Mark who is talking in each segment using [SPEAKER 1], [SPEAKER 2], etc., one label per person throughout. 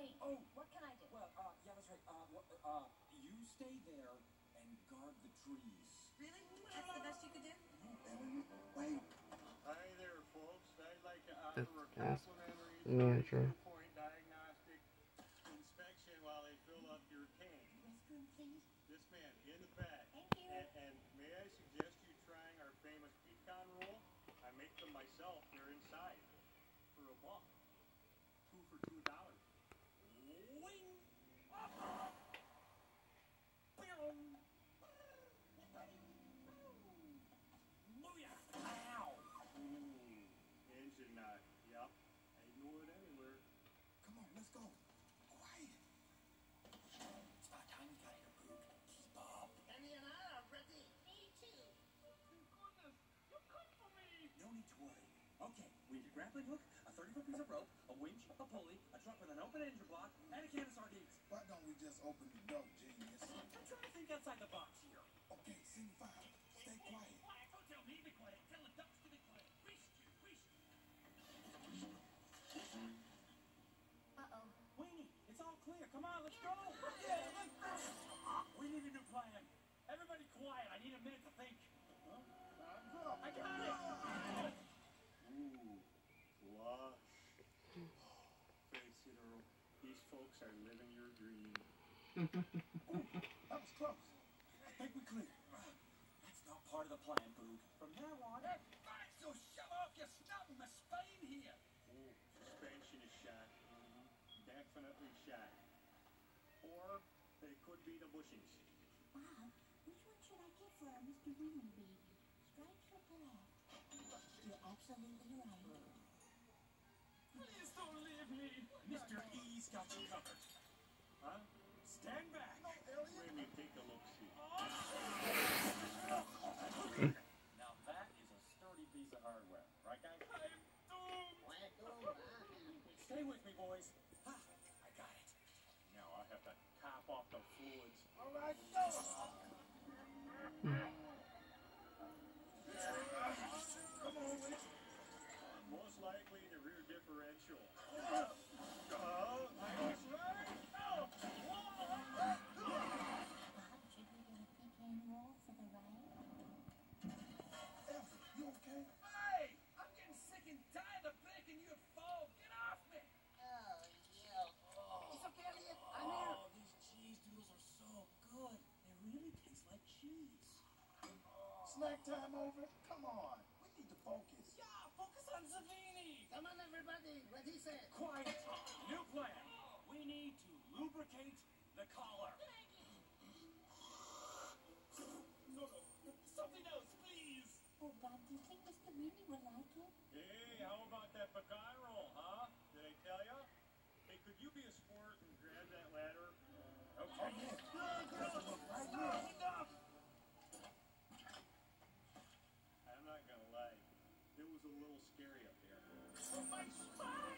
[SPEAKER 1] me.
[SPEAKER 2] Oh.
[SPEAKER 1] What can I do?
[SPEAKER 2] Well, uh, yeah, that's right. Uh, wha- uh, you stay there and guard the trees.
[SPEAKER 1] Really? That's the best you could do?
[SPEAKER 2] Wait.
[SPEAKER 3] Hi there, folks. I'd like to offer a
[SPEAKER 4] ask
[SPEAKER 3] complimentary
[SPEAKER 4] the manager.
[SPEAKER 3] point diagnostic inspection while they fill up your tank.
[SPEAKER 1] Restroom, please.
[SPEAKER 3] This man in the back.
[SPEAKER 1] Thank you.
[SPEAKER 3] And, and may I suggest you trying our famous pecan roll? I make them myself. They're inside engine knock. Yep. I know anywhere.
[SPEAKER 2] Come on, let's go. Quiet. It's about time we got here, Boog. Keep up.
[SPEAKER 5] Penny and I are ready.
[SPEAKER 1] Me too.
[SPEAKER 3] Goodness, you come for me.
[SPEAKER 2] No need to worry. Okay, we need a grappling hook, a 30 foot piece of rope, a winch, a pulley, a truck with an open engine block, and a can of sardines.
[SPEAKER 6] Why don't we just open the door, genius?
[SPEAKER 2] I'm trying to think outside the box here.
[SPEAKER 6] Okay, scene five. Stay quiet.
[SPEAKER 2] Quiet, don't tell me to be quiet. Tell the ducks to be quiet. Wish you, wish
[SPEAKER 1] Uh-oh.
[SPEAKER 2] Weenie, it's all clear. Come on, let's go. Yeah, let's go. We need a new plan. Everybody quiet. I need a minute to think. Huh? I got it.
[SPEAKER 3] Folks are living your dream.
[SPEAKER 6] That was close.
[SPEAKER 2] I think we clear. That's not part of the plan, Boog. From now on. Hey, fine, so shove off your snout and my spine here.
[SPEAKER 3] Ooh, suspension is shot. Mm-hmm. Definitely shot. Or they could be the bushings.
[SPEAKER 1] Bob, which one should I get for our Mr. Weenie baby? Stripes or black? You're absolutely right.
[SPEAKER 2] Please don't leave me. Mr. E's got you covered.
[SPEAKER 3] Huh?
[SPEAKER 2] Stand back.
[SPEAKER 3] Let me take a look see.
[SPEAKER 2] Now that is a sturdy piece of hardware, right, guys? I'm doomed. Stay with me, boys. Ah, I got it.
[SPEAKER 3] Now I have to top off the fluids.
[SPEAKER 6] All right, go. Come on,
[SPEAKER 3] Most likely the rear differential.
[SPEAKER 6] time over? Come on. We need to focus.
[SPEAKER 2] Yeah, focus on Zavini.
[SPEAKER 5] Come on, everybody. Ready, set.
[SPEAKER 2] Quiet. New plan. We need to lubricate the collar. No, no, something else, please.
[SPEAKER 1] Oh, Bob, do you think Mr. Weenie will like it?
[SPEAKER 3] Hey, how about that roll, huh? Did I tell ya? Hey, could you be a sport and grab that ladder?
[SPEAKER 2] Okay.
[SPEAKER 3] Enough! I'm not gonna lie. It was a little scary up there.
[SPEAKER 2] Oh, my
[SPEAKER 6] spine.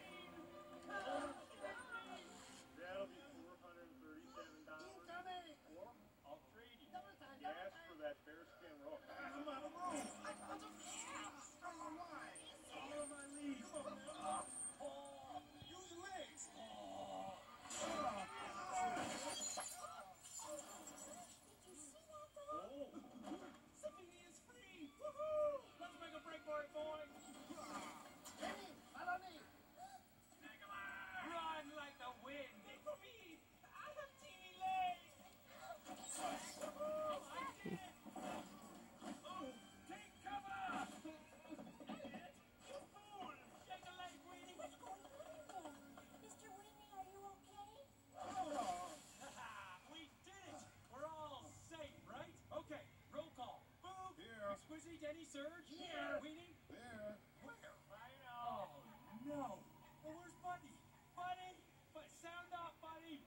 [SPEAKER 2] Exquisite Denny Surge.
[SPEAKER 5] Here.
[SPEAKER 2] Weenie.
[SPEAKER 6] There.
[SPEAKER 2] Where? I know. Oh, no. Well, where's Buddy? Buddy? But sound off, Buddy.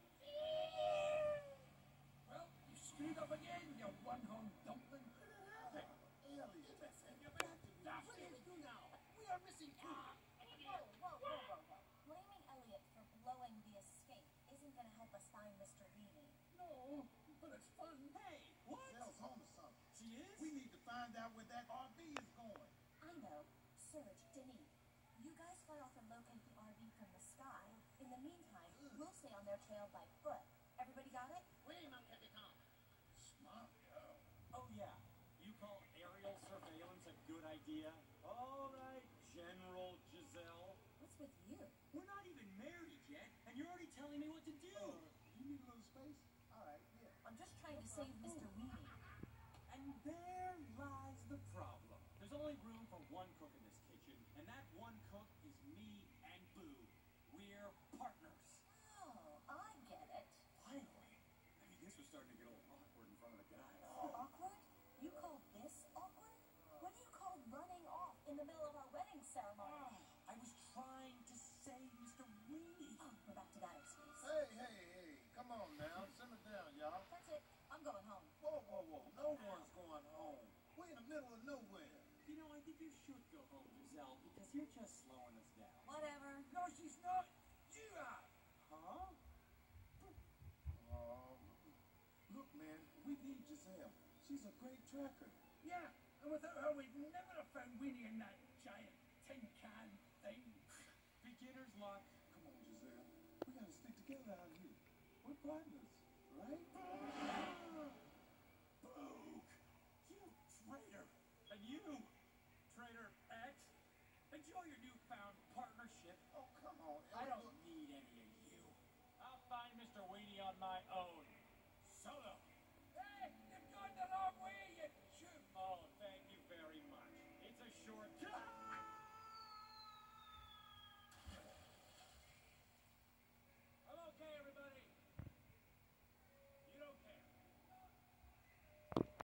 [SPEAKER 2] Well, you screwed up again, you one-hung dumpling.
[SPEAKER 6] Elliot, that's it.
[SPEAKER 2] You better stop
[SPEAKER 5] What do we do now? We are missing.
[SPEAKER 1] Whoa, whoa, whoa, whoa, whoa. Blaming Elliot for blowing the escape isn't going to help us find Mr. Weenie.
[SPEAKER 5] No, but it's fun.
[SPEAKER 2] Hey, what?
[SPEAKER 6] Sal's home or something.
[SPEAKER 2] She is?
[SPEAKER 6] We need to find out where that RV is going.
[SPEAKER 1] I know. Serge, Denis, you guys fly off and locate the RV from the sky. In the meantime, We'll stay on their trail by foot. Everybody got it?
[SPEAKER 5] Oui, mon capitaine.
[SPEAKER 6] Smart girl.
[SPEAKER 2] Oh yeah, you call aerial surveillance a good idea? All right, General Giselle.
[SPEAKER 1] What's with you?
[SPEAKER 2] We're not even married yet, and you're already telling me what to do.
[SPEAKER 6] Uh, you need a little space? All right, yeah.
[SPEAKER 1] I'm just trying to save Mr. Weenie.
[SPEAKER 2] And there lies the problem. There's only room for one cook in this kitchen, and that one cook is me and Boo. We're partners.
[SPEAKER 1] Oh, I get it.
[SPEAKER 2] Finally. I mean, this was starting to get a little awkward in front of the guys.
[SPEAKER 1] Awkward? You call this awkward? What do you call running off in the middle of our wedding ceremony?
[SPEAKER 2] I was trying to save Mr. Weenie.
[SPEAKER 1] Oh, we're back to that excuse.
[SPEAKER 6] Hey, hey, hey. Come on now. Simmer down, y'all.
[SPEAKER 1] That's it. I'm going home.
[SPEAKER 6] Whoa, whoa, whoa. No one's going home. We're in the middle of nowhere.
[SPEAKER 2] You know, I think you should go home, Giselle, because you're just slowing us down.
[SPEAKER 1] Whatever.
[SPEAKER 5] No, she's not. You are.
[SPEAKER 2] Huh?
[SPEAKER 6] Um, look, man, we need Giselle. She's a great tracker.
[SPEAKER 5] Yeah, and without her, we'd never have found Weenie in that giant tin can thing.
[SPEAKER 2] Beginner's luck.
[SPEAKER 6] Come on, Giselle. We gotta stick together out here. We're partners, right?
[SPEAKER 2] Boog! You traitor! And you, traitor X, enjoy your newfound partnership.
[SPEAKER 6] Oh, come on.
[SPEAKER 2] I don't need any of you. I'll find Mr. Weenie on my own. Solo.